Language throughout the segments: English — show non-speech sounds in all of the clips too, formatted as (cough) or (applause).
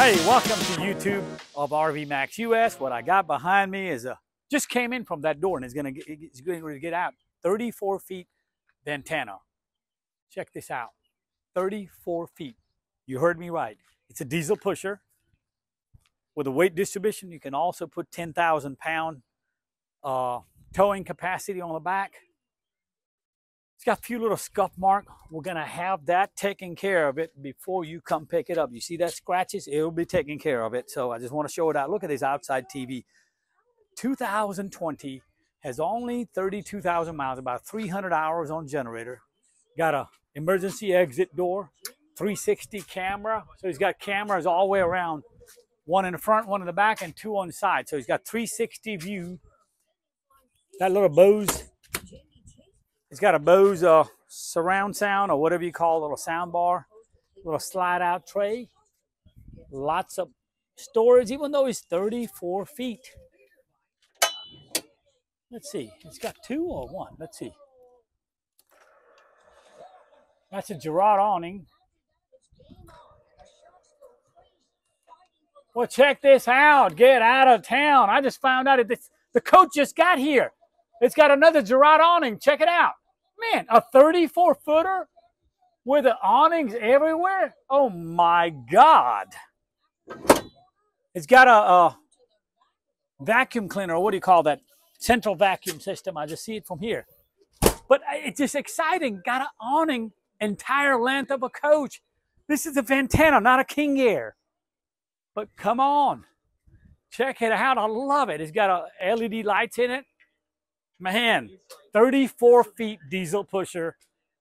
Hey, welcome to YouTube of RV Max US. What I got behind me is a just came in from that door and is gonna get, it's going to get out 34 feet Ventana. Check this out, 34 feet. You heard me right. It's a diesel pusher with a weight distribution. You can also put 10,000 pound uh, towing capacity on the back. It's got a few little scuff mark. We're gonna have that taken care of it before you come pick it up. You see that scratches? It'll be taken care of it. So I just want to show it out. Look at this outside TV. 2020 has only 32,000 miles, about 300 hours on generator. Got a emergency exit door, 360 camera. So he's got cameras all the way around, one in the front, one in the back, and two on the side. So he's got 360 view. That little Bose it's got a Bose uh, surround sound or whatever you call a little sound bar, little slide out tray. Lots of storage, even though it's 34 feet. Let's see, it's got two or one. Let's see. That's a Girard awning. Well, check this out. Get out of town. I just found out that the coach just got here. It's got another Girard awning. Check it out. Man, a 34 footer with the awnings everywhere? Oh my God. It's got a, a vacuum cleaner, what do you call that? Central vacuum system. I just see it from here. But it's just exciting. Got an awning entire length of a coach. This is a Ventana, not a King Air. But come on. Check it out. I love it. It's got a LED lights in it. Man, 34 feet diesel pusher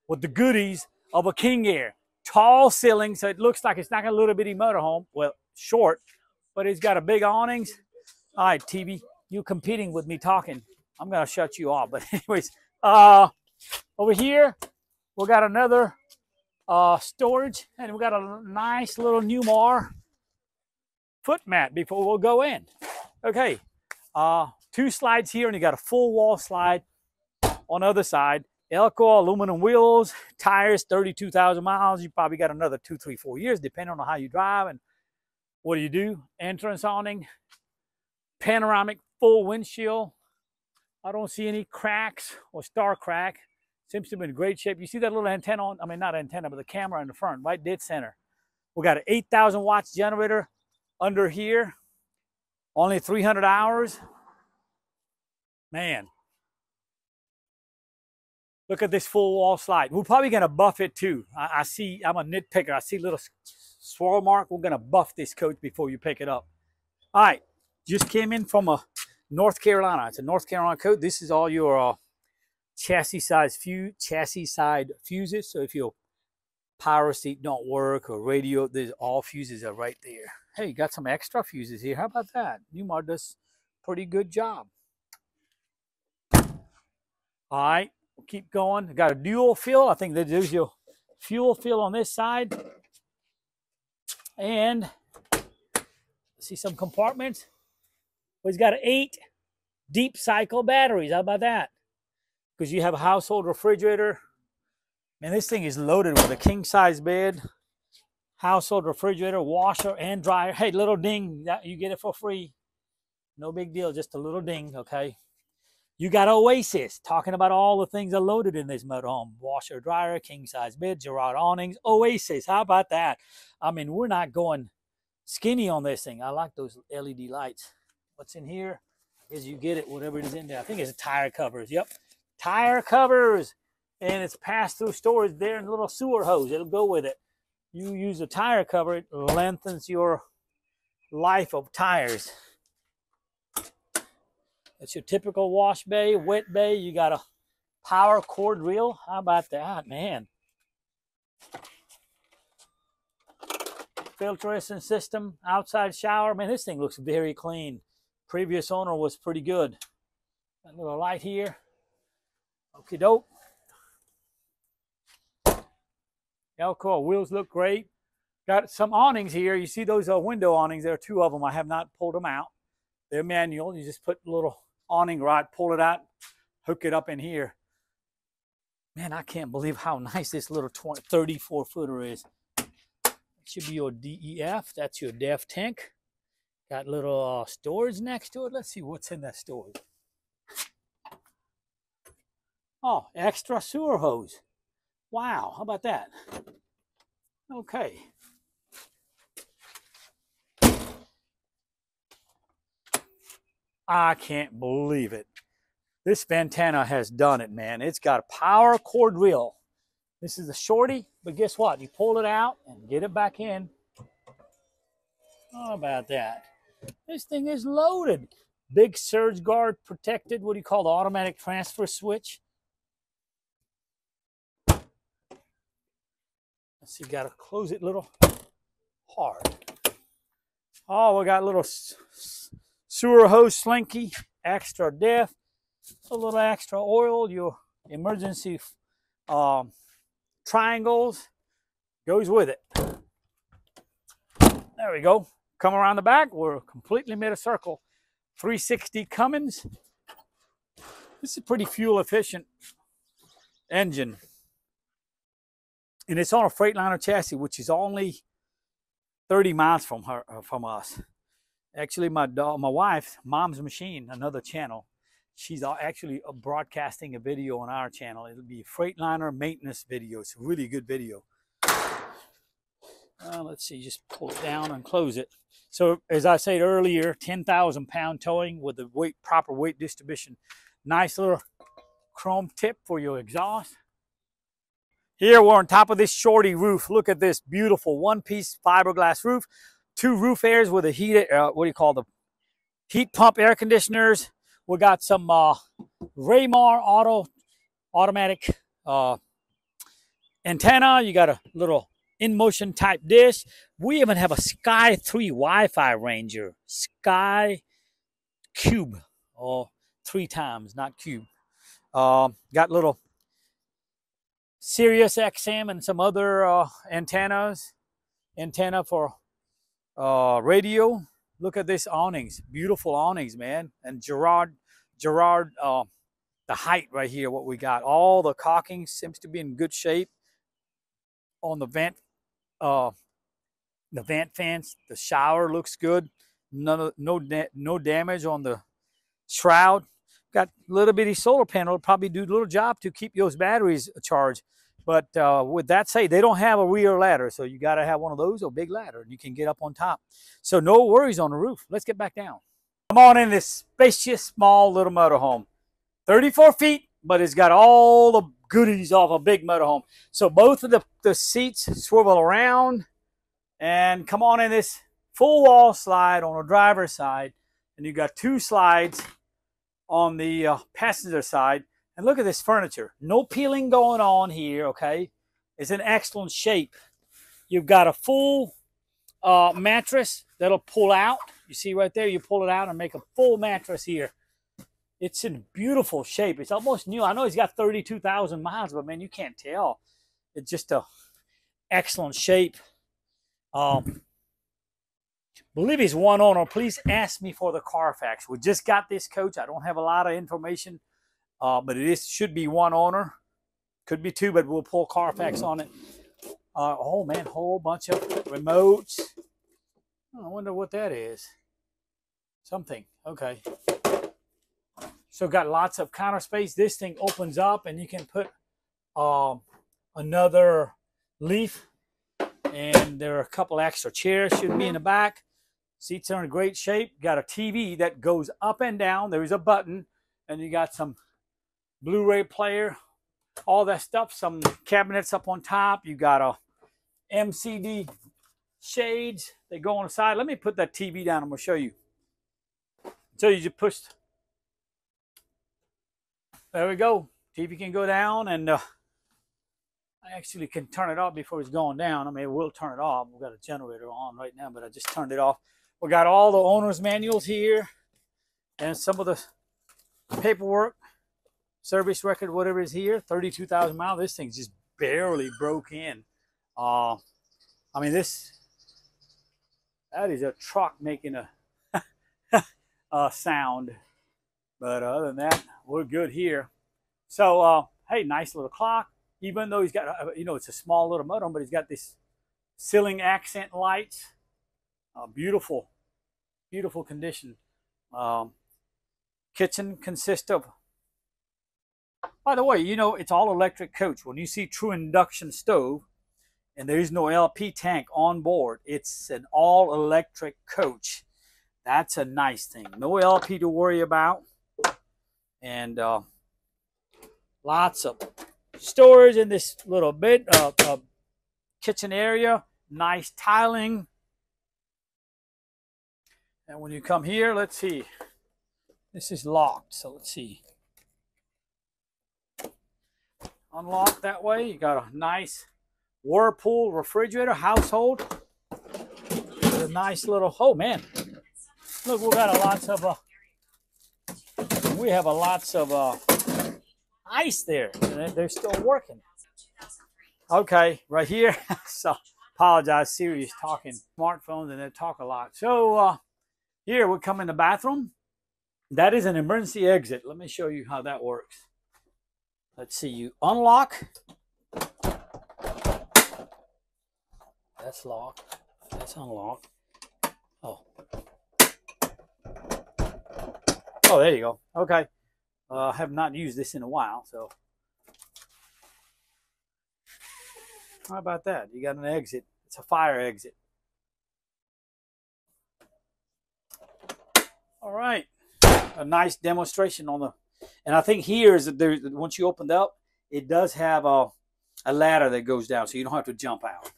with the goodies of a King Air. Tall ceiling, so it looks like it's not a little bitty motorhome. Well, short, but it's got a big awnings. All right, TV, you competing with me talking. I'm going to shut you off. But (laughs) anyways, uh, over here, we got another uh, storage, and we got a nice little Newmar foot mat before we'll go in. Okay, uh, two slides here, and you got a full wall slide on the other side. Alcoa aluminum wheels, tires, 32,000 miles. You probably got another two, three, four years, depending on how you drive and what do you do. Entrance awning, panoramic full windshield. I don't see any cracks or star crack. Seems to be in great shape. You see that little antenna on, I mean, not antenna, but the camera in the front, right dead center. We got an 8,000 watts generator under here. Only 300 hours. Man, Look at this full wall slide. We're probably going to buff it too. I, I, see, I'm a nitpicker. I see little swirl mark. We're going to buff this coach before you pick it up. All right, just came in from a North Carolina. It's a North Carolina coat. This is all your uh, chassis size fuse, chassis side fuses. So if your power seat don't work or radio, there's all fuses are right there. Hey, you got some extra fuses here. How about that? Newmar does pretty good job. All right, keep going. Got a dual fill. I think that gives you fuel fill on this side. And see some compartments. Well, he's got eight deep cycle batteries. How about that? Because you have a household refrigerator. Man, this thing is loaded with a king size bed, household refrigerator, washer, and dryer. Hey, little ding, you get it for free. No big deal, just a little ding, okay? You got Oasis talking about all the things are loaded in this motorhome washer, dryer, king size bed, Girard awnings, Oasis. How about that? I mean, we're not going skinny on this thing. I like those LED lights. What's in here? Is you get it, whatever it is in there. I think it's tire covers. Yep. Tire covers. And it's pass through storage there in a little sewer hose. It'll go with it. You use a tire cover, it lengthens your life of tires. It's your typical wash bay, wet bay. You got a power cord reel. How about that, man? Filtration system, outside shower. Man, this thing looks very clean. Previous owner was pretty good. Got a little light here. Okay, dope. Alcoa wheels look great. Got some awnings here. You see those uh, window awnings? There are two of them. I have not pulled them out. They're manual. You just put little awning rod, pull it out, hook it up in here. Man, I can't believe how nice this little 20, 34 footer is. It should be your DEF. That's your DEF tank. Got little uh, storage next to it. Let's see what's in that storage. Oh, extra sewer hose. Wow, how about that? Okay. I can't believe it. This Ventana has done it, man. It's got a power cord reel. This is a shorty, but guess what? You pull it out and get it back in. How about that? This thing is loaded. Big surge guard protected, what do you call the automatic transfer switch? Let's see, got to close it little hard. Oh, we got little sewer hose slinky, extra depth, a little extra oil, your emergency um, triangles goes with it. There we go. Come around the back, we're completely made a circle. 360 Cummins. This is a pretty fuel efficient engine. And it's on a Freightliner chassis, which is only 30 miles from her from us. Actually, my dog, my wife, Mom's Machine, another channel, she's actually uh, broadcasting a video on our channel. It'll be Freightliner maintenance video. It's a really good video. Uh, let's see, just pull it down and close it. So as I said earlier, 10,000 pound towing with the weight proper weight distribution. Nice little chrome tip for your exhaust. Here we're on top of this shorty roof. Look at this beautiful one-piece fiberglass roof. Two roof airs with a heat, uh, what do you call the heat pump air conditioners. We got some uh, Raymar auto automatic uh, antenna. You got a little in-motion type dish. We even have a Sky 3 Wi-Fi Ranger. Sky Cube. or Oh, three times, not cube. Uh, got little Sirius XM and some other uh, antennas. Antenna for uh, radio. Look at this awnings. Beautiful awnings, man. And Girard, Girard, uh, the height right here, what we got. All the caulking seems to be in good shape on the vent uh, the vent fans, the shower looks good. None no no damage on the shroud. Got a little bitty solar panel. Probably do a little job to keep those batteries charged. But uh, with that say, they don't have a rear ladder, so you got to have one of those or big ladder. And you can get up on top. So no worries on the roof. Let's get back down. Come on in this spacious, small little motorhome. 34 feet, but it's got all the goodies off a big motorhome. So both of the, the seats swivel around and come on in this full wall slide on the driver's side. And you got two slides on the uh, passenger side. And look at this furniture. No peeling going on here, okay? It's in excellent shape. You've got a full uh, mattress that'll pull out. You see right there, you pull it out and make a full mattress here. It's in beautiful shape. It's almost new. I know he's got 32,000 miles, but man, you can't tell. It's just a excellent shape. Um, believe he's one owner. Please ask me for the Carfax. We just got this coach. I don't have a lot of information, uh, but it is should be one owner. Could be two, but we'll pull Carfax on it. Uh, oh man, whole bunch of remotes. I wonder what that is. Something. Okay. So got lots of counter space. This thing opens up and you can put um, another leaf. And there are a couple extra chairs should be in the back. Seats are in great shape. Got a TV that goes up and down. There is a button. And you got some Blu-ray player, all that stuff. Some cabinets up on top. You got a MCD shades. They go on the side. Let me put that TV down. I'm to show you. So you just push there we go. TV can go down and uh, I actually can turn it off before it's going down. I mean, we'll turn it off. We've got a generator on right now, but I just turned it off. We got all the owner's manuals here and some of the paperwork, service record, whatever is here. 32,000 miles. This thing's just barely broke in. Uh, I mean, this, that is a truck making a, (laughs) a sound. But other than that, we're good here. So, uh, hey, nice little clock. Even though he's got, uh, you know, it's a small little motor, but he's got this ceiling accent lights. Uh, beautiful, beautiful condition. Um, kitchen consists of by the way, you know, it's all electric coach. When you see true induction stove and there's no LP tank on board, it's an all electric coach. That's a nice thing. No LP to worry about. And uh, lots of storage in this little bit of uh, uh, kitchen area. Nice tiling. And when you come here, let's see. This is locked, so let's see unlock that way. You got a nice Whirlpool refrigerator, household. a nice little, oh man, look, we've got a lots of, uh, we have a lots of uh, ice there. And they're still working. Okay, right here. (laughs) so apologize, Siri's talking smartphones and they talk a lot. So uh, here we come in the bathroom. That is an emergency exit. Let me show you how that works. Let's see, you unlock. That's locked. That's unlocked. Oh. Oh, there you go. Okay. Uh, I have not used this in a while, so. How about that? You got an exit. It's a fire exit. All right. A nice demonstration on the and I think here is that there, once you open up, it does have a, a ladder that goes down, so you don't have to jump out.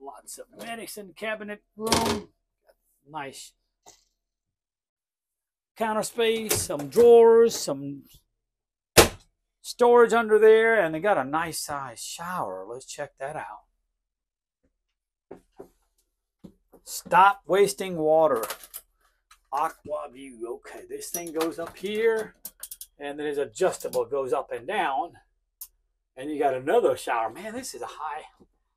Lots of medicine cabinet room. Nice counter space, some drawers, some storage under there, and they got a nice size shower. Let's check that out. Stop wasting water. Aqua View. Okay, this thing goes up here, and then it's adjustable, goes up and down, and you got another shower. Man, this is a high,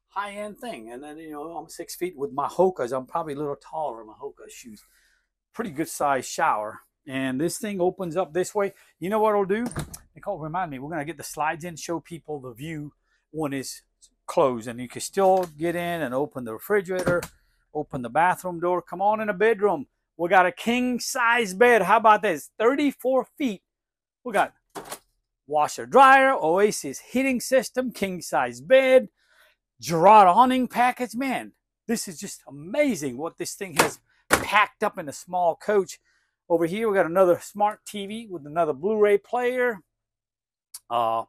high end thing. And then you know, I'm six feet with my Hokas. I'm probably a little taller in my Hoka shoes. Pretty good size shower. And this thing opens up this way. You know what it'll do? Nicole, remind me, we're gonna get the slides in, show people the view when it's closed, and you can still get in and open the refrigerator, open the bathroom door. Come on in the bedroom we got a king size bed. How about this? 34 feet. We got washer dryer, Oasis heating system, king size bed, Girard awning package. Man, this is just amazing what this thing has packed up in a small coach. Over here, we got another smart TV with another Blu-ray player. Uh,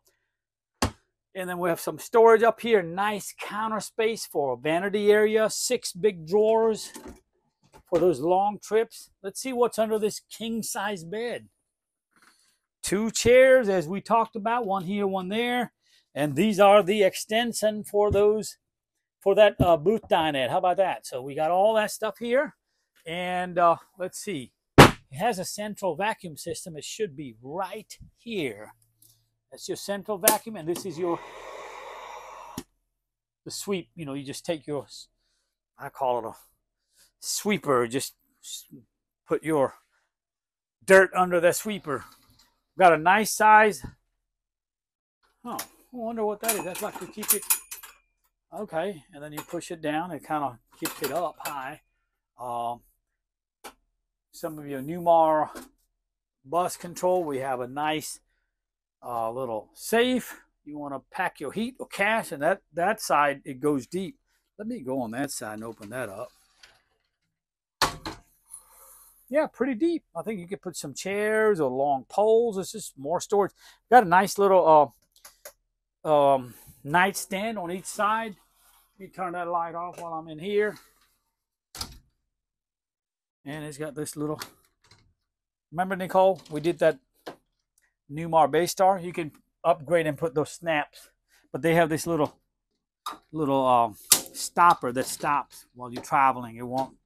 and then we have some storage up here. Nice counter space for a vanity area. Six big drawers for those long trips. Let's see what's under this king size bed. Two chairs, as we talked about, one here, one there. And these are the extension for those, for that uh, booth dinette. How about that? So we got all that stuff here. And uh, let's see. It has a central vacuum system. It should be right here. That's your central vacuum. And this is your, the sweep. You know, you just take your, I call it a sweeper. Just put your dirt under the sweeper. Got a nice size. Oh, I wonder what that is. That's like to keep it. Okay, and then you push it down. It kind of keeps it up high. Um, some of your Newmar bus control. We have a nice uh, little safe. You want to pack your heat or cash, and that that side it goes deep. Let me go on that side and open that up. Yeah, pretty deep. I think you could put some chairs or long poles. It's just more storage. Got a nice little uh, um, nightstand on each side. Me turn that light off while I'm in here. And it's got this little, remember Nicole, we did that Newmar Baystar. You can upgrade and put those snaps, but they have this little, little um, stopper that stops while you're traveling. It won't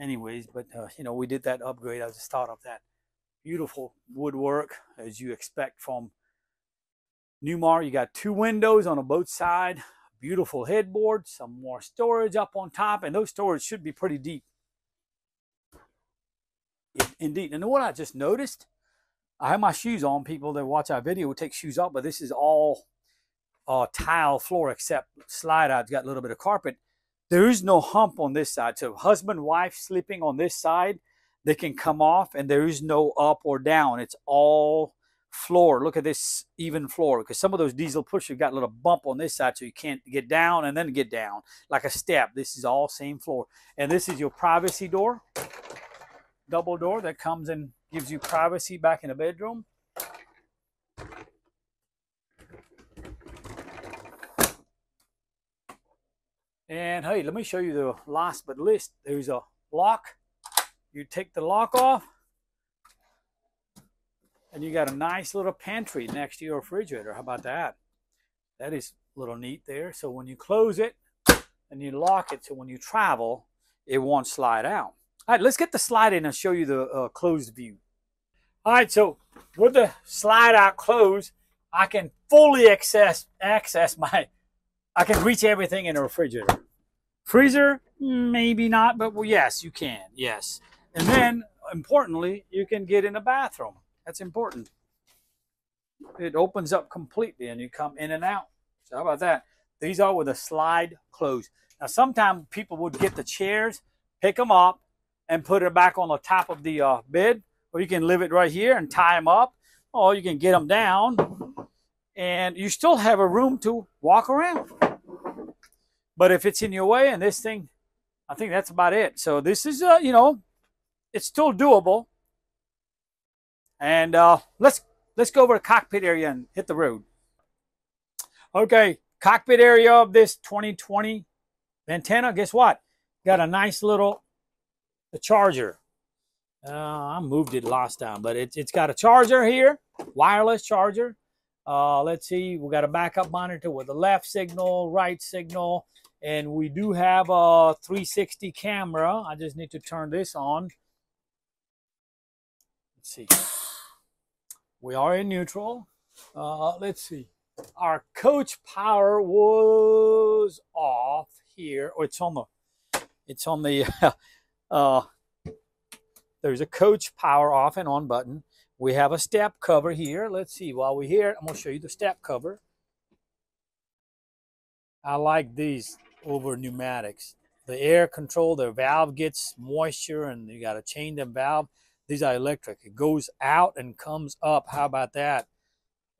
anyways, but uh, you know, we did that upgrade. as just start of that beautiful woodwork as you expect from Newmar. You got two windows on a both side, beautiful headboard, some more storage up on top, and those storage should be pretty deep. Indeed. And what I just noticed, I have my shoes on. People that watch our video will take shoes off, but this is all uh, tile floor except slide out. It's got a little bit of carpet. There is no hump on this side. So husband, wife sleeping on this side, they can come off and there is no up or down. It's all floor. Look at this even floor because some of those diesel pushers got a little bump on this side so you can't get down and then get down like a step. This is all same floor. And this is your privacy door, double door that comes and gives you privacy back in the bedroom. And hey, let me show you the last but least. There's a lock. You take the lock off and you got a nice little pantry next to your refrigerator. How about that? That is a little neat there. So when you close it and you lock it, so when you travel, it won't slide out. All right, let's get the slide in and show you the uh, closed view. All right, so with the slide out closed, I can fully access access (laughs) my, I can reach everything in the refrigerator. Freezer, maybe not, but well, yes, you can, yes. And then, importantly, you can get in the bathroom. That's important. It opens up completely and you come in and out. So how about that? These are with a slide close. Now, sometimes people would get the chairs, pick them up, and put it back on the top of the uh, bed, or you can leave it right here and tie them up, or you can get them down, and you still have a room to walk around. But if it's in your way and this thing, I think that's about it. So this is, uh, you know, it's still doable. And uh, let's let's go over the cockpit area and hit the road. Okay, cockpit area of this 2020 Ventana. Guess what? Got a nice little the charger. Uh, I moved it last time, but it's it's got a charger here, wireless charger. Uh, let's see, we got a backup monitor with a left signal, right signal, and we do have a 360 camera. I just need to turn this on. Let's see. We are in neutral. Uh, let's see. Our coach power was off here. Oh, it's on the, it's on the, (laughs) uh, there's a coach power off and on button. We have a step cover here. Let's see. While we're here, I'm to show you the step cover. I like these over pneumatics. The air control, the valve gets moisture and you got to change the valve. These are electric. It goes out and comes up. How about that?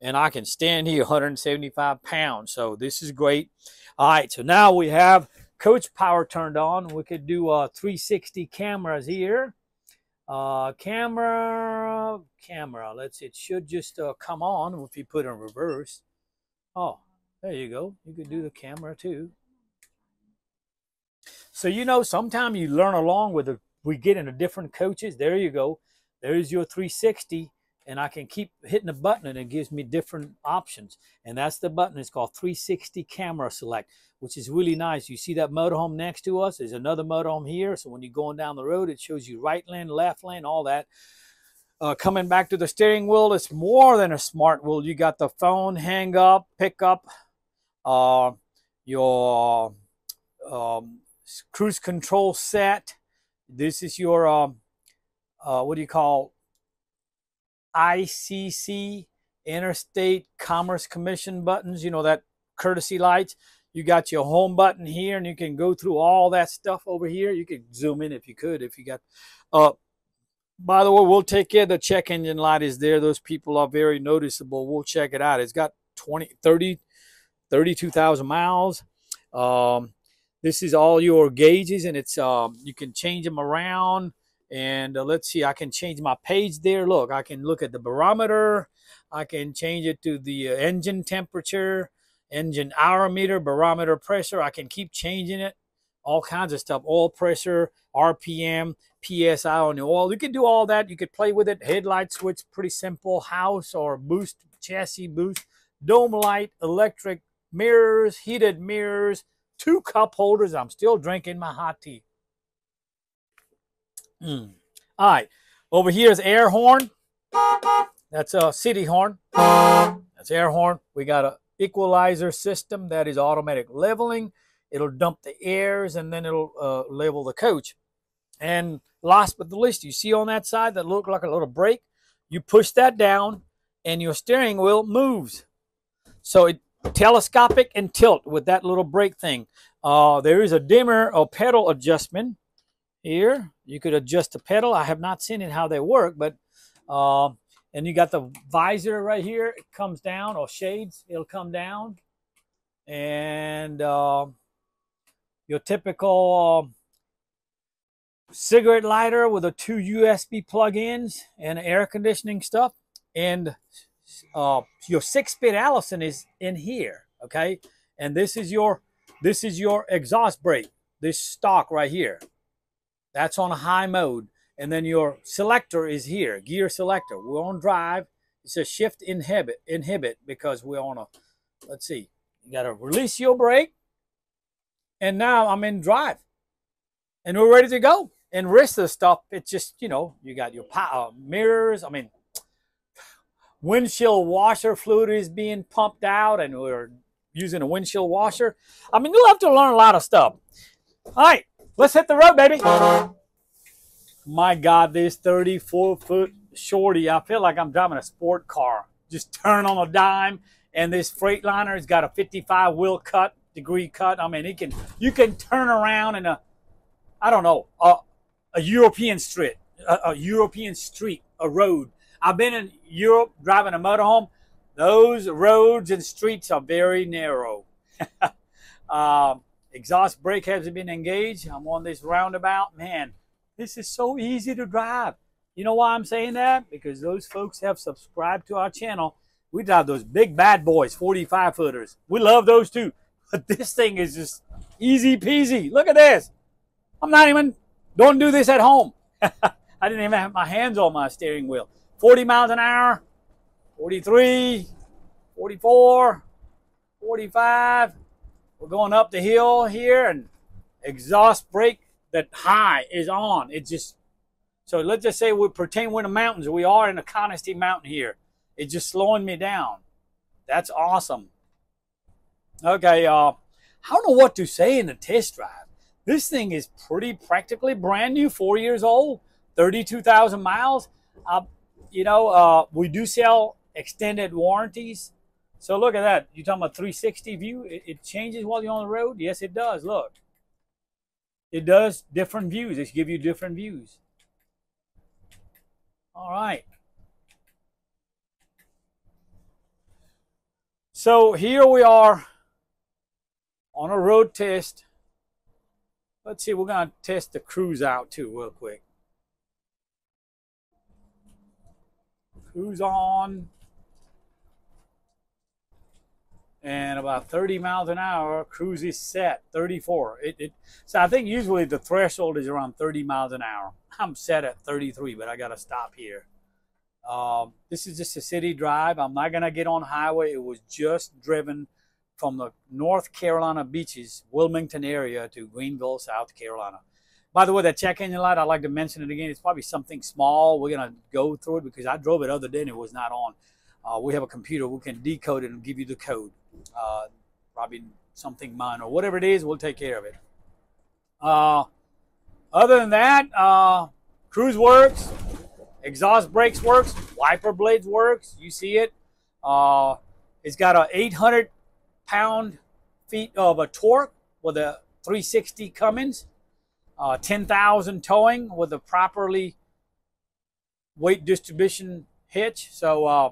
And I can stand here 175 pounds. So this is great. All right, so now we have coach power turned on. We could do uh, 360 cameras here. Uh, camera, camera. Let's. It should just uh, come on if you put in reverse. Oh, there you go. You could do the camera too. So you know, sometimes you learn along with the we get into different coaches. There you go. There's your 360 and I can keep hitting the button and it gives me different options. And that's the button. It's called 360 Camera Select, which is really nice. You see that motorhome next to us? There's another motorhome here. So when you're going down the road, it shows you right lane, left lane, all that. Uh, coming back to the steering wheel, it's more than a smart wheel. You got the phone, hang up, pick up, uh, your um, cruise control set, this is your, um, uh, what do you call, ICC, Interstate Commerce Commission buttons, you know, that courtesy lights. You got your home button here, and you can go through all that stuff over here. You could zoom in if you could, if you got. By the way, we'll take care. The check engine light is there. Those people are very noticeable. We'll check it out. It's got 20, 30, 32,000 miles. Um, this is all your gauges and it's um, you can change them around and uh, let's see I can change my page there look I can look at the barometer I can change it to the uh, engine temperature engine hour meter barometer pressure I can keep changing it all kinds of stuff oil pressure RPM PSI on the oil you can do all that you could play with it headlight switch pretty simple house or boost chassis boost dome light electric mirrors heated mirrors two cup holders. I'm still drinking my hot tea. Mm. All right. Over here is air horn. That's a city horn. That's air horn. We got a equalizer system that is automatic leveling. It'll dump the airs and then it'll uh, level the coach. And last but the least, you see on that side that look like a little brake? You push that down and your steering wheel moves. So it telescopic and tilt with that little brake thing. Uh, there is a dimmer or pedal adjustment here. You could adjust the pedal. I have not seen it how they work, but uh, and you got the visor right here. It comes down or shades. It'll come down, and uh, your typical uh, cigarette lighter with the two USB plug-ins and air conditioning stuff, and uh, your six-bit Allison is in here. Okay, and this is your this is your exhaust brake. This stock right here. That's on a high mode. And then your selector is here, gear selector. We're on drive. It says shift inhibit, inhibit because we're on a, let's see, you got to release your brake. And now I'm in drive. And we're ready to go. And rest of the stuff, it's just, you know, you got your power, uh, mirrors. I mean, (sighs) windshield washer fluid is being pumped out and we're using a windshield washer. I mean, you'll have to learn a lot of stuff. All right, let's hit the road, baby. My God, this 34 foot shorty, I feel like I'm driving a sport car. Just turn on a dime, and this Freightliner has got a 55 wheel cut, degree cut. I mean, it can you can turn around in a, I don't know, a, a European street, a, a European street, a road. I've been in Europe driving a motorhome. Those roads and streets are very narrow. uh, (laughs) exhaust brake hasn't been engaged. I'm on this roundabout. Man, this is so easy to drive. You know why I'm saying that? Because those folks have subscribed to our channel. We drive those big bad boys, 45 footers. We love those too. But this thing is just easy peasy. Look at this. I'm not even, don't do this at home. (laughs) I didn't even have my hands on my steering wheel. 40 miles an hour, 43, 44, 45. We're going up the hill here and exhaust brake that high is on. It just so let's just say we pretend we're in the mountains. We are in the Conisty Mountain here. It's just slowing me down. That's awesome. Okay, uh, I don't know what to say in the test drive. This thing is pretty practically brand new, four years old, 32,000 miles. Uh, you know, uh, we do sell extended warranties. So look at that. You're talking about 360 view. It, it changes while you're on the road. Yes, it does. Look it does different views. It give you different views. All right. So here we are on a road test. Let's see, we're going to test the cruise out too real quick. Cruise on. and about 30 miles an hour, cruise is set 34. It, it, so I think usually the threshold is around 30 miles an hour. I'm set at 33, but I got to stop here. Um, this is just a city drive. I'm not going to get on highway. It was just driven from the North Carolina beaches, Wilmington area to Greenville, South Carolina. By the way, that check engine light, I'd like to mention it again. It's probably something small. We're going to go through it because I drove it other day and it was not on. Uh, we have a computer. We can decode it and give you the code uh, probably something minor, whatever it is, we'll take care of it. Uh, other than that, uh, cruise works, exhaust brakes works, wiper blades works. You see it. Uh, it's got a 800 pound feet of a torque with a 360 Cummins, uh, 10,000 towing with a properly weight distribution hitch. So uh,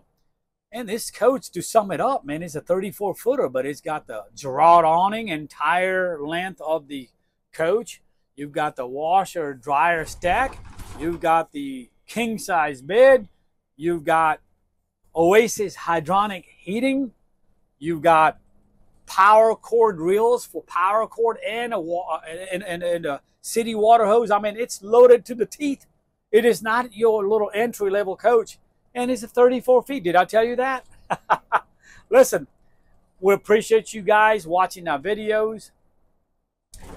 and this coach, to sum it up, man, it's a 34 footer, but it's got the Girard awning entire length of the coach. You've got the washer dryer stack. You've got the king size bed. You've got Oasis hydronic heating. You've got power cord reels for power cord and a and, and, and a city water hose. I mean, it's loaded to the teeth. It is not your little entry level coach and it's a 34 feet. Did I tell you that? (laughs) Listen, we appreciate you guys watching our videos.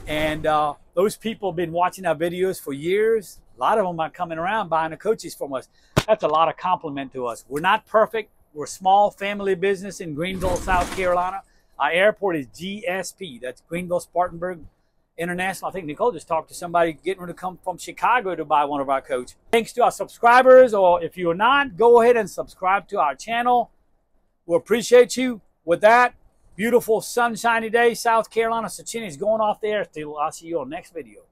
And uh, those people have been watching our videos for years. A lot of them are coming around buying the coaches from us. That's a lot of compliment to us. We're not perfect. We're a small family business in Greenville, South Carolina. Our airport is GSP. That's Greenville Spartanburg International. I think Nicole just talked to somebody getting ready to come from Chicago to buy one of our coats. Thanks to our subscribers, or if you're not, go ahead and subscribe to our channel. We appreciate you. With that, Beautiful sunshiny day, South Carolina. Sachini's going off there. I'll see you on next video.